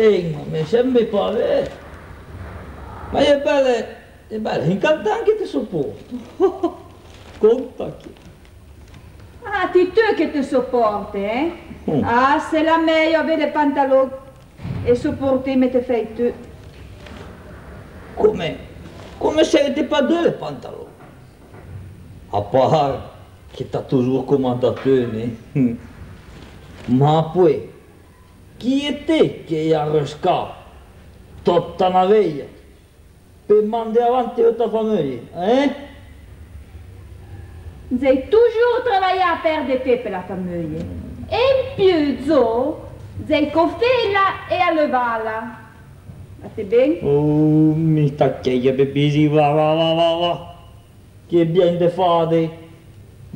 bem, ma sempre pare. Ma è belle, è belle, incanta anche ti sopporto. Conta che. Ah, ti tu che ti sopporti, eh? Mm. Ah, c'est la meglio avere pantaloni e sopporti me te fai tu. Come? Come se ti pas deux les pantalons? À part que t'as toujours commandateur, né? Ma poi, chi è te che ha arriscato tutta una veglia per mandare avanti la tua famiglia, eh? J'ai toujours travaillé à faire des faits pour la famille. Et più zo, j'ai coffé là e a levarla. Va te bene? Oh, mi tacchia bebisi, va va va va va. Che bien de fare.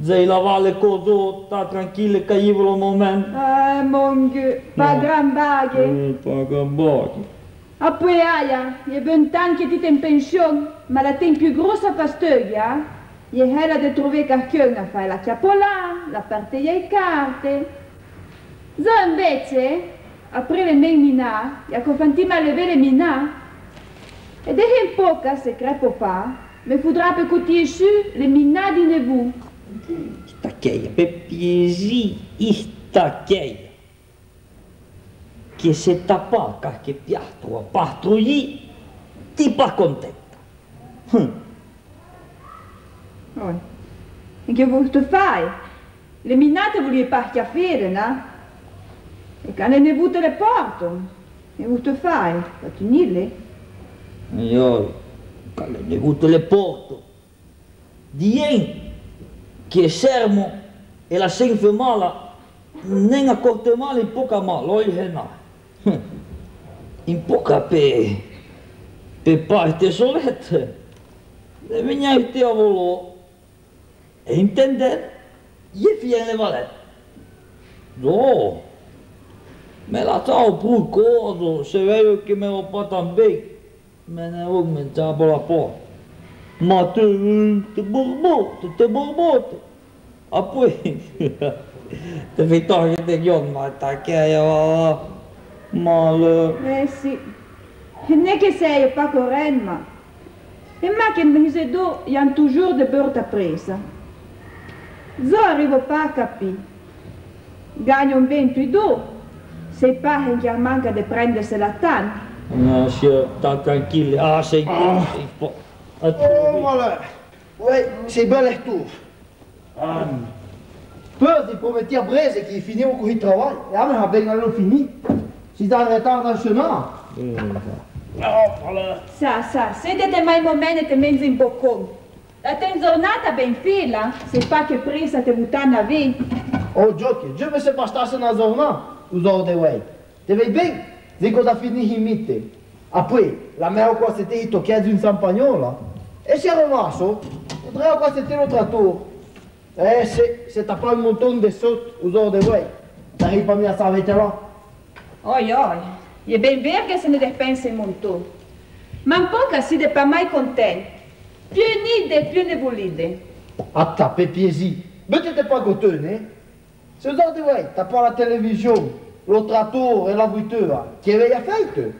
Zai lavare le cose, sta tranquillo che io il momento. Ah, mon Dieu, pas grand bague. Eh, paga pochi. Apoi aia, e ben tanto che ti in pensione, ma la tem più grossa pastiglia, e è di trovare qualcuno a fare la chiappola, la parte delle carte. Zo invece, aprire le mie minà, e a confantima le vere minà, e de in poca, se crepo fa, mi faudra per cutir su le minà di nevu. Bebiesi, istacchia. Che se tappa qualche piatto a patro gli, ti pa contenta. Hm. Oh. E che vuoi fare? Le minate volevi farti a fare, no? E che ne avute le porto. E vuoi fare? Fatti nille? Io, che le avuto le porto. Dien che sermo e la senfe mala, non a corte male in poca oi hena. Hm. In poca pe, pe parte solette. Le vignai te avolo. E intender, fien le valet. No. Me la tau pur coso, se vedo che me lo patan bene. Me ne voglio mangiare la porta. Ma te, te borbotte, te borbotte. A poi, te togliere degli occhi, ma tacchia, va, male. Eh sì. E non è che sei pas corrente, ma... E ma che mi se do, y han toujours de beurre presa. Zo arrivo pas a capire. Gagno un ben più do. Se pas che manca di prendersi la tanto. No, sia, sta tranquillo. Ah, sei tu, po'. A tu, Oh, voilà. Ouais, c'est bel retour. Peur di prometti a Breze che finivo con il lavoro. E a me abbiamo non finito. Si dà in ritardo nazionale. Sa, sa, sedete mai momento te mezzo in boccone. La ten giornata ben fila, se fa che presa te butana via. Oh, giochi, je me se bastasse una giornata. Usò de way. Te vedi bene? Dico da finire in mitte. A poi, la mia qua se te tocchiato in Sampagnola. E se è rimasto, potrei qua se te lo trattore. Eh, se, se tappa un montone di sotto, usò de way. T'arrivi pas mia savete là? Oi, oi, e ben vero che se ne despensa un montone. Ma un po' che si de pas mai contento. Più nide, più ne volide. Atta, pe piesi. Mettete pas gotone. Se usò de way, tappa la televisione, lo trattore e la buitura. Che avevi fatto?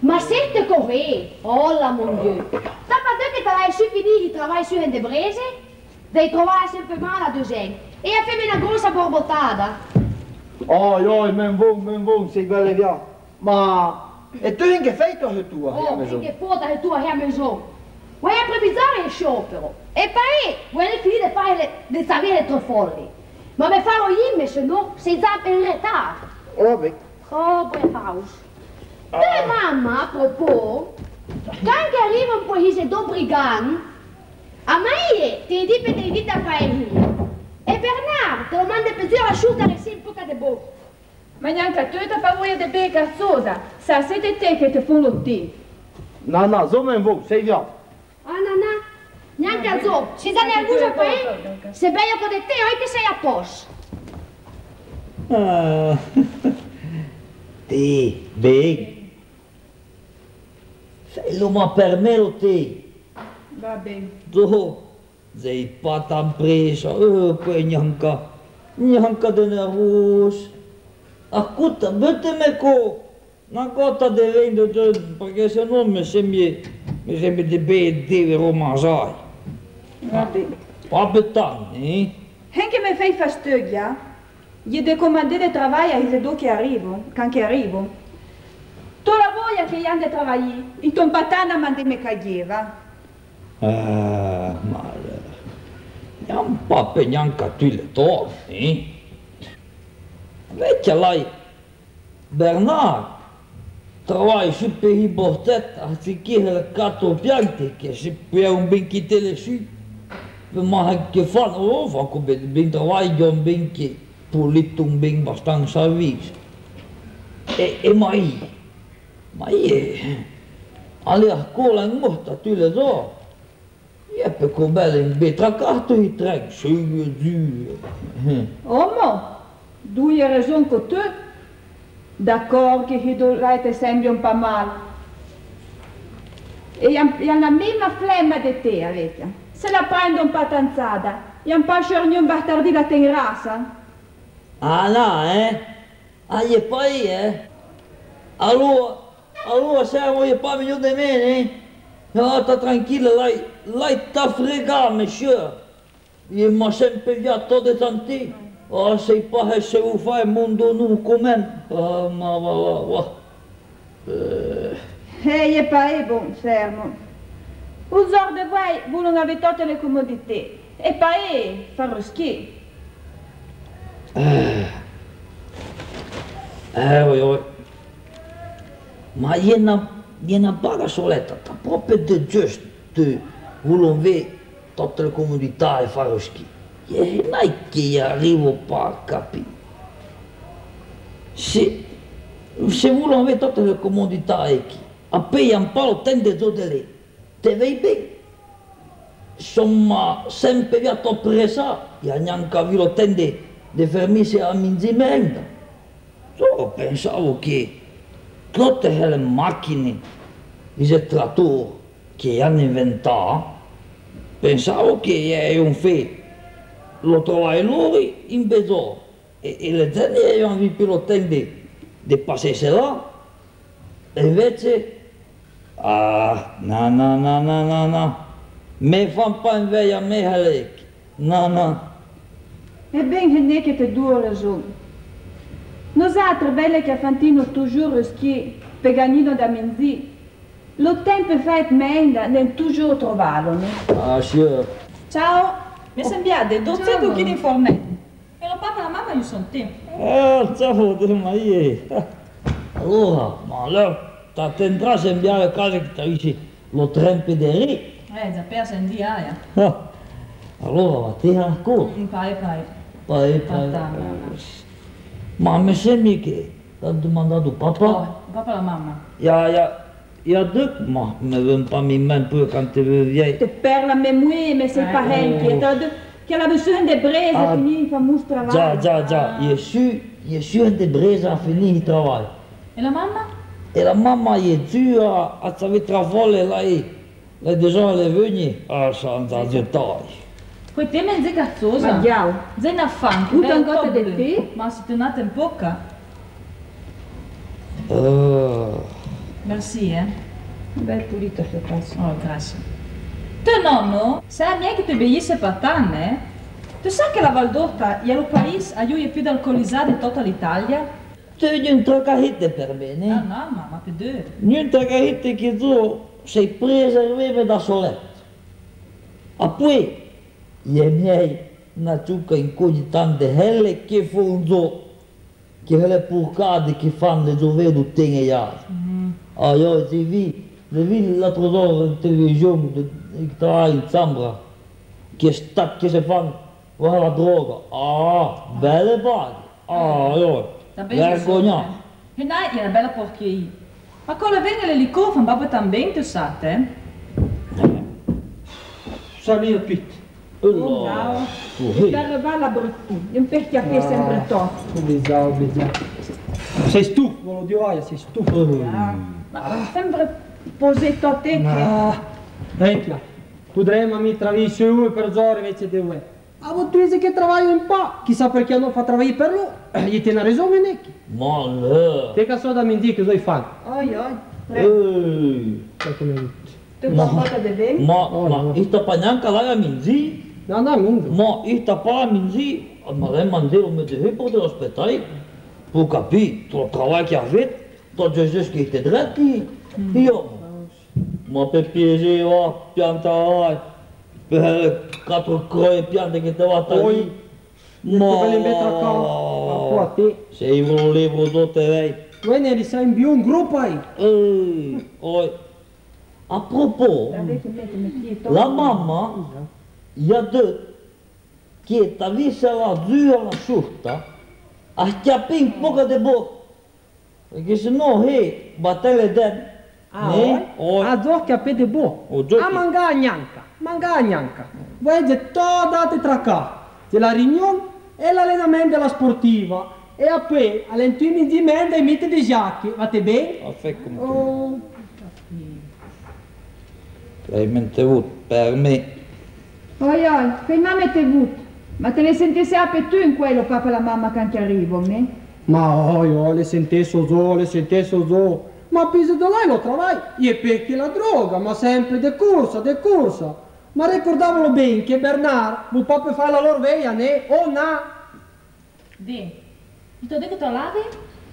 Ma siete corré Oh là mon Dieu T'as pas dit que t'avais su finir il travail sur une brese? Devi trovare sempre male a due E a una grossa borbottata. Oj, oj, men vung, men vung, sig väl via. Ma, e tu inget fejt har hört du Oh, här med så? che foda che tu hai a maison. Vuoi improvvisare il sciopero? E poi vuoi finire di fare le, le savere troppo folli. Ma mi farò io, se no, sei già in ritardo. Vabbè. Oh, poi pausa. Te mamma, a propos, quando arriva un paese do brigand, a me ti dice che devi da fare io. E Bernard te lo manda per dire asciutta e sempre poca de bocca. Ma neanche a tu ti fa voglia di bere cazzosa. Sa, siete te che ti fanno lottì. Na, na, zo men vung, säg ja. Ah, no, no. Neanche a zo. Si dà nervosa poi? Se bello con te, oi che sei a posto. Ah, te, bene. Fallo ma per me lo te. Va bene. Tu, sei patan presa, eh, poi neanche, neanche de nervos. Ascolta, mettimi con una gota di vento, cioè, perché se no mi sembra, mi sembra di bere romanzai. Vabbè. Vabbè tanti, eh? Henke me fai fastidio, gli de comandare de travail a ise do che arrivo, quand che arrivo. Tu la voglia che gli ande travagli, i ton patana mande me caglieva. Ah, male. Non pape neanche tu le torni, eh? Vecchia lei, Bernard, travai su per i bortet, anziché il catto piante, che si può un ben quitter su. Ma che fanno, oh, fa come ben travaglio un ben che pulito un ben abbastanza viso. E, e mai, mai, alle scuola in morta tu le do. E per come in betracato i trek, su e giù. Omo, doe je raison que tu. D'accord che Hidolai te sembra un po' male. E gli ha la mesma flemma di te, avete. Se la tanzata, gli ha un po' sciorni un bastardi da te in rasa. Ah no, eh? Ah, e poi, eh? Allora, allora siamo io pas miglior di me, eh? No, sta tranquilla, lei, lei sta fregata, monsieur. Io mi ho sempre viato di tanti. Oh, sei pas che se lo fai il mondo nu come. Oh, ma va, va, va. Eh, E gli è bon, fermo. Usor de voi, voi non avete tutte le comodità. E poi, fa schifo. eh, oi, oi. Ma iena, iena baga soletta, sta proprio di giusto, di volere tutte le comodità e fare lo schifo. E non è che io arrivo pa a capire. Se, se vogliono avere tutte le comodità e chi, appena un po' lo tende giù di lì, te vedi bene. Insomma, sempre via to presa, io neanche avevo tende di fermarsi a minzimento. Solo pensavo che tutte le macchine, i trattori che hanno inventato, pensavo che è un fe lo trovai loro in bezzo e, e le donne avevano più lo tempo di, di passarsi là e invece ah no no no no no no me fan pas in veia me halek no no E ben che ne che te due ragioni. Nosaltres, belle che fantino toujours schi peganino da menzi, lo tempo fait menda nel toujours trovarlo, ne? ah sure Ciao, mi sembiate dozze cucchini in fornetto. E lo papà e la mamma gli sono tempo. ah ciao de mai allora ma allora sta tentando a sembrare cose che ti dici lo trempe di lì Eh, già persa in di aia. Ah, allora va te a cosa Un pai pai. Poi, Patana. Ma mi sembra che ha domandato papà. Oh, papà la mamma. Ja, ja, ja, dit mag me een paar min per kan te jij. Te per la memoria, me sei Eh, parenti, e te che la versione de breze Ah, finì famoso travaglio. Ja, ja, ja, je su, je su de breza a finit il travail. E la mamma? E la mamma tu a, a savi travale la e, la deja le veni, a sa andato Poi te me zè cazzosa. Ma diao. Zè na fan. Tutta un gotta di te? Ma si tenate in bocca. Uh, Merci, eh. Bel pulito sto passo. Oh, grazie. Te nonno, sai miei che tu beisse patane? Tu sai che la Valdorta è il paese a cui è più alcolizzata di tutta l'Italia? tu non troca hitte per me, No, ne? no, mamma, per due. Non troca hitte che tu sei preservato da soletto. A poi, i miei una ciucca in cui tante helle che fonzo, che le purcade che fanno le dove tu tieni gli altri. Ah, io ti vi, ti vi l'altro giorno in televisione, che tra in Zambra, che sta, che si fanno, guarda la droga. Ah, belle paghe. Ah, io, vergognato. E dai, è una bella porcheria. Ma con la venga le licor fan babbo também, tu sate? Salut, Pete. Oh, Oh, E hey. per va la brutti, un perché a te sempre. Sei stufo, lo dio aia, sei stufo. Ma sempre posetto a te che... Ah, vecchia, potremmo mi travisi uno per giorno invece di due. A voi tu dici che lavora un po', chissà perché non fa lavorare per lui, eh, gli tiene ragione neanche. Ma. Te che so da mi dire che cosa fai? Oi, oi. Ehi. Mi Tu comporta de bem? Ma, Oh, ma, pa nyanka la minzi? No, no, mindo. Ma ista pa minzi? Ma lei mandeu me de pour de l'ospedale. Pour capi, tu travail che avete, tu Jesus che te dretti. Io. Ma per piacere, pianta vai. Per quattro croie piante che te va a Poi, tagliare. Ma... Per le mettere a qua, a te. Se io volevo tutte lei. Voi ne sei in più un gruppo aí. Ehi, oi. A propos, Cadê que mete metido? la mamma gli ha detto che ti avesse la zua la sciolta a schiappare un po' di bocca. Perché se no, hey, battele den. Ah, Ne? oi? A dor che appede bo. O giochi. A mangà gnanca, mangà gnanca. Voi de toda tra cá. De la riunione e l'allenamento della sportiva. E a poi all'intimidimento dei miti di giacchi. Va te bene? Ha fatto come tu. Oh. L'hai mentevuto per me. Oi, oi, che mamma è tevuto? Ma te ne senti sempre tu in quello papà e la mamma che anche arrivano, ne? Ma oi, oi, le sentesso zo, le sentesso zo. Ma piso da lei lo travai. E perché la droga, ma sempre de corsa, de corsa. Ma ricordavano bene che Bernard, non può fare la loro veia, né? O na. Di, ti ho detto che tu lavi?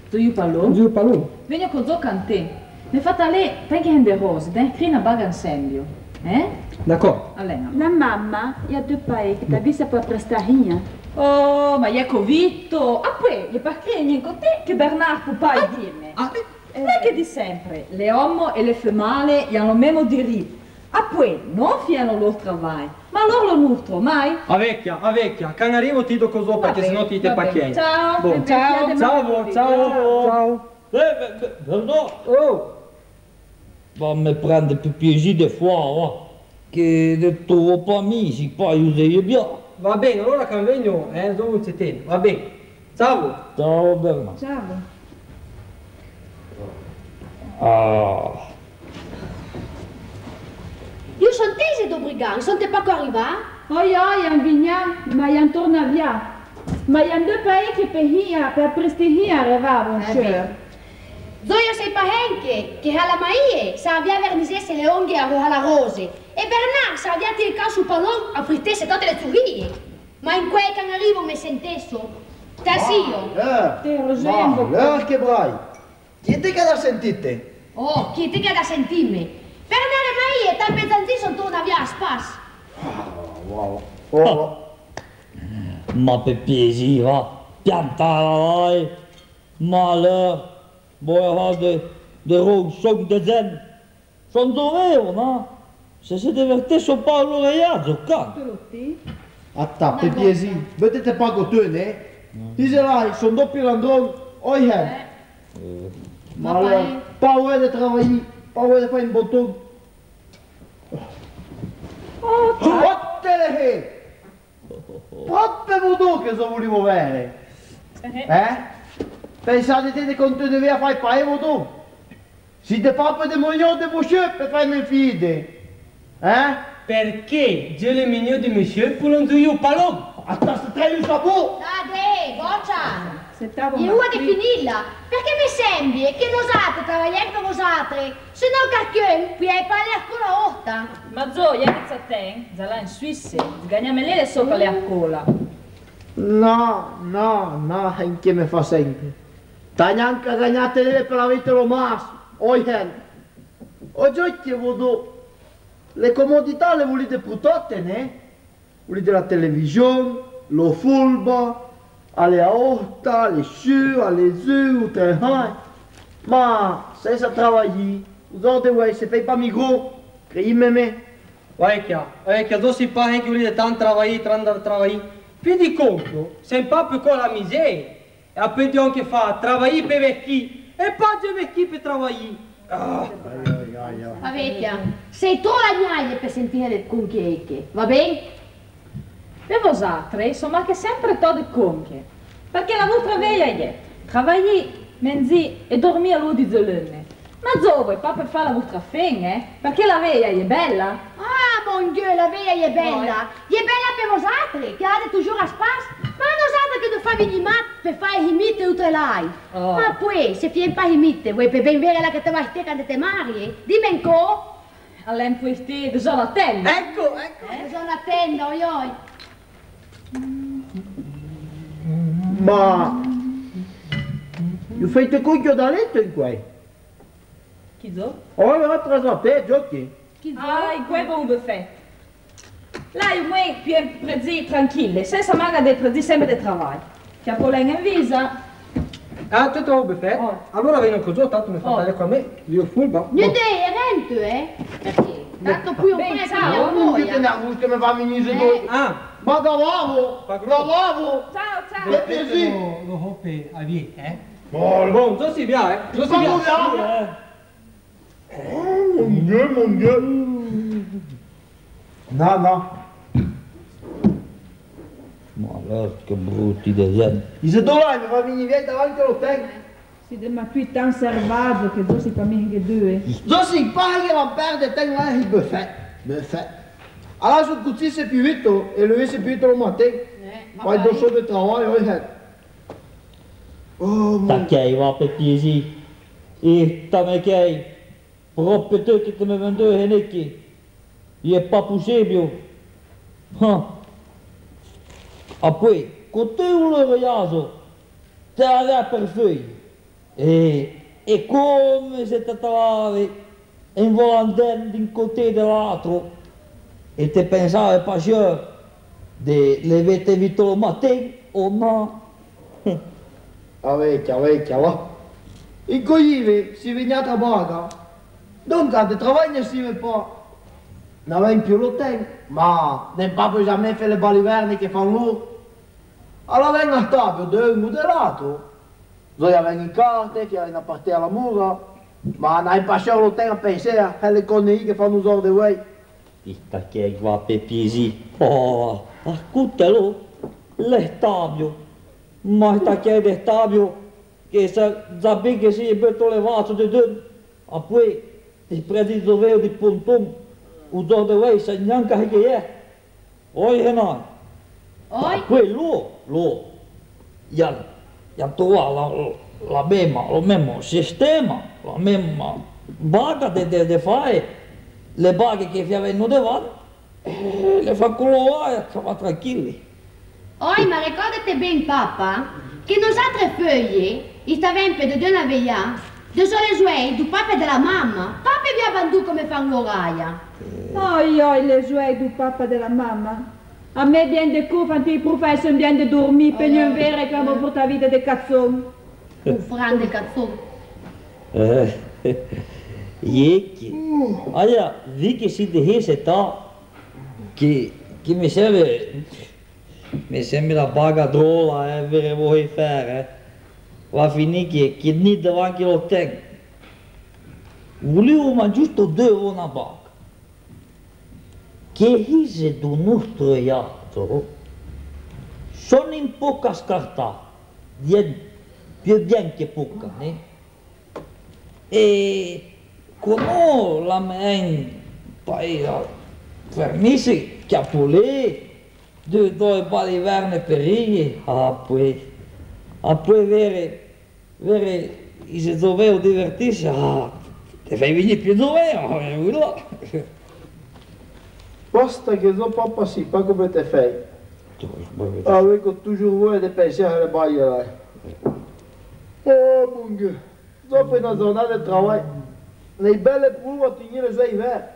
Tu io parlo? Giù il pallone. Vengo con zo cante. Mi fate lei, pensi che è rose, dai, crina baga incendio. Eh? D'accordo. Allena. La mamma, il y a due paesi che ti ha vista per prestarinha. Oh, ma io convinto. Ah, poi, le parchegni con te che Bernard può pas dirmi. Ah, Non è che di sempre, le uomo e le femmine hanno il mesmo diritto. Ah, poi, non fanno il loro lavoro, ma loro lo nutrono, mai? a vecchia, a vecchia. Can arrivo ti do così perché sennò ti te va bene. pacchiai. Ciao. Boh. Ciao. Ciao, vo, ciao, ciao. Eh, beh, beh, pardon. Oh, Va me prendre più piacere fois, va. Che ne trovo pas amici, poi usi bien. va bene, allora che vengo, eh, dove c'è te? Va bene. Ciao. Ciao Bernard. Ciao. Ah. Io sono tese d'Obrigan, sono te pas arrivati? Oi, oi, un vigna, ma il y a un tornavia. Ma a due paesi che per per prestigia arrivavano, Eh. Zoio sei pahenche, che alla maie sa avvia vernisesse le onghe a alla rose. E Bernard sa avvia tirca sul pallone a frittesse tutte le zurie. Ma in quel che arrivo mi sentesso. Tasio. Eh, Te lo sento. ma lei che brai. Chi te che da sentite? Oh, chi ti che da sentirmi? Bernard e maie, tal pezzanzi sono torna via a spas. Wow. Oh. Ma per piacere, va. Piantala, de, de rossong de zen. Sono dovero, no? Se si divertisse un po' allora io giocando. Tutti? Atta, per piesi. Vedete pago tu, ne? Dice là, sono doppio l'andron. Oi, eh. Ma Ma allora, fai- pas ouais de travailler, pas ouais de faire une bonne Oh, ciao. Fottele! Troppe voodoo che sono volevo avere. Eh? Pensate di continuare a fare paio voodoo? Si te papa de moglione de boucher per farmi fide. Eh? Perché je le mignon di monsieur pour l'on il pallone? Atta se trai il sabò! Dade, goccia. Sentavo E una di finirla, perché mi sembri che nosate travagliare per vosotros, se no qualcuno qui hai parlato con la orta. Ma zo, io inizio a te, già là in Svizzera, sganiamo le sopra le a cola. No, no, no, anche mi fa sempre. Le la vita lo mas. Oihen. Oggi vodo. Le comodità le volete tutte, ne? Volete la televisione, lo fulba, alle orta, alle sciù, alle zu, te hai. Ma senza lavorare, usate voi se fai pas migro, me. Vecchia, vecchia, dove si fa che volete tanto travailler, tanto travailler? Più di conto, se un po' con la miseria. E appena anche fa, travailler per vecchi, e poi per vecchi per travailler. Ah. Ma vecchia, sei tu la gnaglia per sentire le conchiecche, va bene? Per vosaltre, sono anche sempre tode conche. Perché la vostra veglia è travailler, menzi e dormire all'ora di zolone. Ma dove? Papà fa la vostra fine, eh? Perché la veia è bella? Ah, mon Dieu, la belle là. Elle est belle per altres, che avete toujours a spas. Ma nos altres che tu fai venire mat per fare imite tutte l'ai. Oh. Ma poi, se fien pas imite, vuoi per ben vedere la che te vai ste quando te mari? Dimmi ancora. Alleen questi de zon attende. Ecco, ecco. Eh, sono attenta, oi oi. Ma... Io fate cucchio da letto in quei. Chi zo? Oh, io ho preso a te, giochi. Ah, in quel buon buffet. Là, io muoio più prezzi tranquille, senza magari dei prezzi sempre di lavoro. Che a polena in visa. Ah, tu trovo buffet? Oh. Allora vieni così, tanto mi fa Oh. con me. Io fulba. Niente, è rento, eh? Perché? Tanto qui un Beh, po' di ciao. Non siete voglia. nervosi che mi fa venire due. Ah, Ma da lavoro, Ma da lavoro. Ciao, ciao. Che piacere. lo, lo hoppe a vie, eh? Oh, Bon, zo si via, eh? Zo si Ma via. Vogliamo? Oh, mon Dieu, mon Dieu. No, no. Ma allora che brutti designi. I se tu là mi fa venire via davanti allo tempo. Si de ma più tan servato che zo si pa mica che due. Zo si paga la perde tempo là il buffet. Buffet. Allora sul cucì c'est più vito e lui c'est più vito lo matin. Poi do so de travail, oi het. Oh, mon Takkei va per piesi. E tamekei. Proprio te che te me vendeu henekki. E pas possibile. Ha. Apoi, con te un ragazzo, te aveva per figli. E, e come se te trovavi in volante d'un côté dell'altro e te pensavi pas sûr de lever vite le matin o no? Ah vecchia, va. In coglive si veniva a trabaga. Donc, de travail ne si veut pas. N'aveva più lo tempo, ma nel papo jamais fait le baliverni che fanno loro. Allora vengo a tavolo, dove moderato. Noi avevamo in carte, che erano a partire alla mura. Ma non hai passato lo tempo a pensare alle cose che fanno usare di voi. Ista che va per piesi. Oh, ascoltalo, l'estabio. Ma sta che è l'estabio che sa bene che si è betto levato di due. A poi ti prendi dovere di ponton. Usare di voi sa neanche che è. Oi e noi. Oi? Lui, gli ha, gli ha trovato la, la mesma, lo mesmo sistema, la mesma baga di de, de fare le baghe che avevano davanti e le fa colorare, stava tranquilli. Oi, ma ricordate ben, papà, che nos altre figlie, stavamo per due una veglia, de sole suoi, du papà e della mamma. Papà vi ha venduto come fanno l'oraia. Oi, oi, le jouets du papa de la mamma. A me bien de cours, quand i professor bien de dormir, per non vere che abbiamo portato vita de cazzon. Un grande cazzone. Eh, Jeki. Allora, vi che siete hese ta, che, che mi serve, mi sembra la baga drola, eh, vere voi fare, va a che, che ni davanti lo tempo. Volevo ma giusto due una baga. Che hise do nostro iatto sono in poca scartata, più bianche poca, ne? E come la men poi a fermarsi, chiappolè, due due balli verne perigli, ah poi, ah poi vere, vere, se dovevo divertirsi, ah, ti fai venire più dovevo, eh, là. Basta che so papà si, pas come te fai. Avevo toujours voglia di pensare alle baglie là. Oh mon Dieu. Dopo una giornata di lavoro, le belle prove a tenere le sue ver.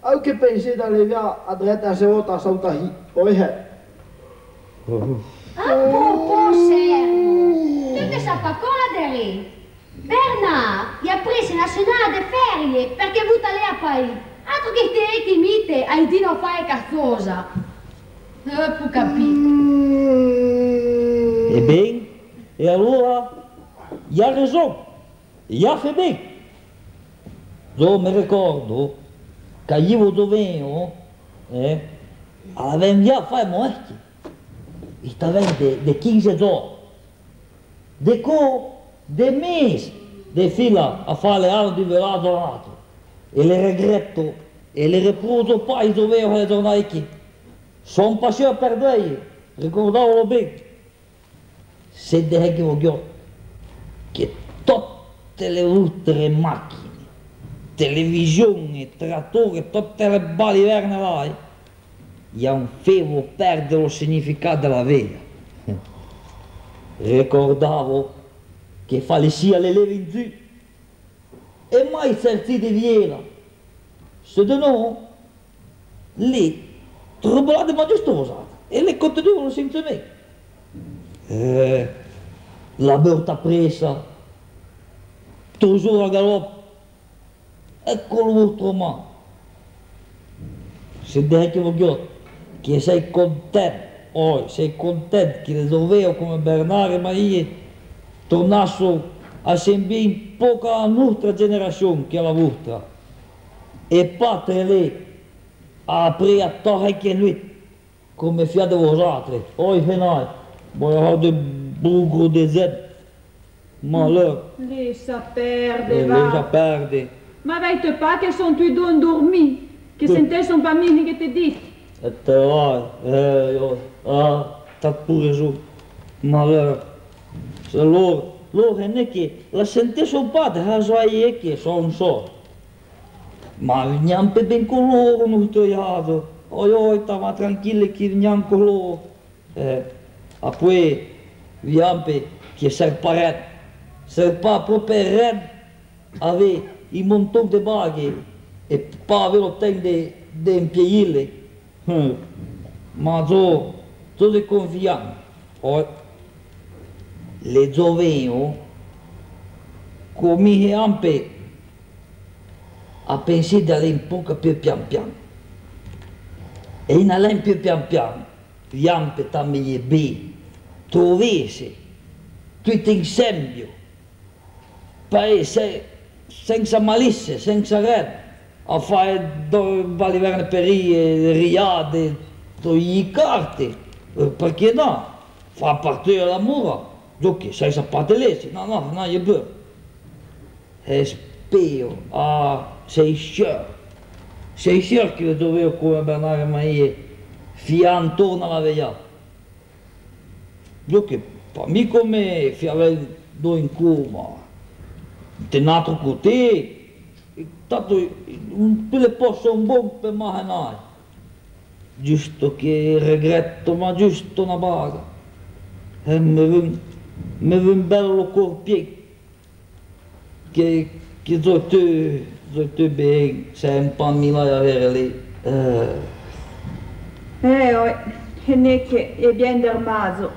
Anche pensare di arrivare a dritta a se volta a Santa Hi. Oi è. Fa cosa di Bernard, gli ha preso una settimana di ferie perché venuta lei a Parigi. Altro che te che mite, hai di non fare qualcosa. Eh, può capire. E bem, e allora, gli ha ragione, gli ha fatto bene. Io mi ricordo che io dovevo, eh, avevo già fare morti. Stavamo di 15 giorni. De co, de mesi, de fila a fare le anni di velato lato e le regretto e le reputo poi dovevo le tornare qui. Sono passato per lei, ricordavolo bene. Se de che voglio che tutte le ultre macchine, televisioni, trattori, tutte le baliverne là, gli hanno fatto perdere il significato della vita. Ricordavo che fallecia le leve in giù e mai certi di Viena. Se no, lì trubolate majestuosate e le continuavano senza me. Eh, la berta presa, toujours a galop, ecco l'altro mano. Se dai che voglio, che sei contento, oh, sei contento che le dovevo come Bernardo e Maria tornassero a sembrare in poca nostra generazione che la vostra. E padre lei aperto a torre che lui, come fiate vosaltre. Oi, fenai, voi avete buco de zed. Ma allora, Lascia perdere, eh, lei già va. perde. Ma vete pas che sono tui due dormi, che Sì. sentessi un bambino che ti dice. E te vai, eh, io, ah, sta pure su. Ma allora, se loro, loro non è che la sentesse un padre, la sua è che sono so. Ma neanche ben con loro non sto iato. Oi, oi, stava tranquillo che neanche loro. Eh, a poi, neanche che serparet, serpa proprio red, aveva i montoni di baghi e pa aveva tempo di impiegare. Hmm. Ma zo, zo de confiam. O, le zoveio, come ampe, a pensare di andare un po' più pian piano. E in andare più pian piano, ampe tammi e bene, trovese, tutto insieme, paese senza malizia, senza re, a fare dove valiverne per i carte, eh, perché no? Fa partire la mura, giochi, senza patelesi, no, no, no, è vero. E spero, ah, sei sciocco, sei sciocco che dovevo come Bernardo Maia, fia intorno alla veglia. Giochi, per me come fiave due in coma, tenato con te, tanto tu le posso un buon per mangiare. Giusto che regretto, ma giusto una baga. E mi ven, mi ven bello corpietto. Che, che so tu, so tu bene, sei un po' mila lì. Eh, Eh, e ne che è bien del maso.